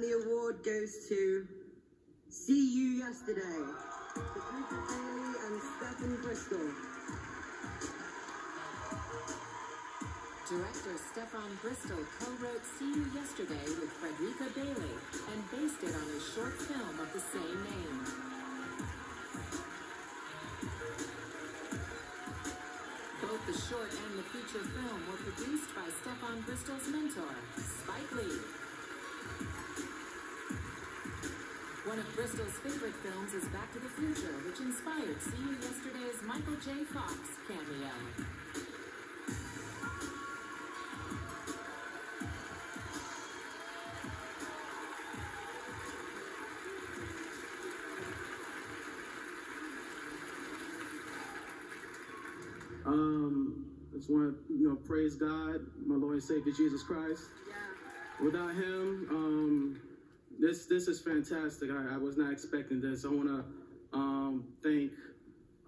the award goes to See You Yesterday, Bailey and Stephen Bristol. Director Stefan Bristol co-wrote See You Yesterday with Fredrica Bailey and based it on his short film of the same name. Both the short and the feature film were produced by Stefan Bristol's mentor, Spike Lee. One of Bristol's favorite films is Back to the Future, which inspired See You Yesterday's Michael J. Fox cameo. Um, I just want to, you know, praise God, my Lord and Savior Jesus Christ. Without Him, um, this this is fantastic. I, I was not expecting this. I want to um, thank,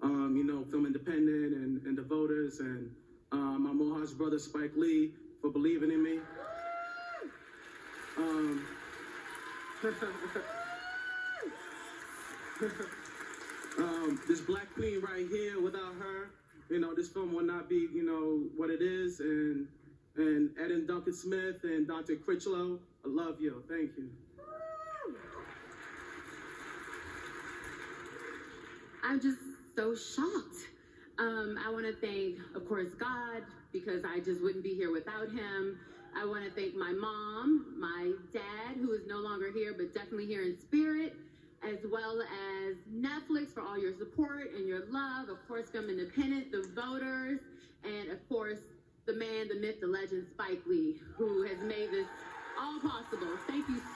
um, you know, Film Independent and, and the voters and um, my Morehouse brother Spike Lee for believing in me. Um, um, this Black Queen right here, without her, you know, this film would not be, you know, what it is. And and Eden Duncan Smith and Dr. Crichlow, I love you. Thank you. I'm just so shocked. Um, I want to thank, of course, God, because I just wouldn't be here without him. I want to thank my mom, my dad, who is no longer here, but definitely here in spirit, as well as Netflix for all your support and your love. Of course, Film Independent, the voters, and of course, the man, the myth, the legend, Spike Lee, who has made this all possible. Thank you so,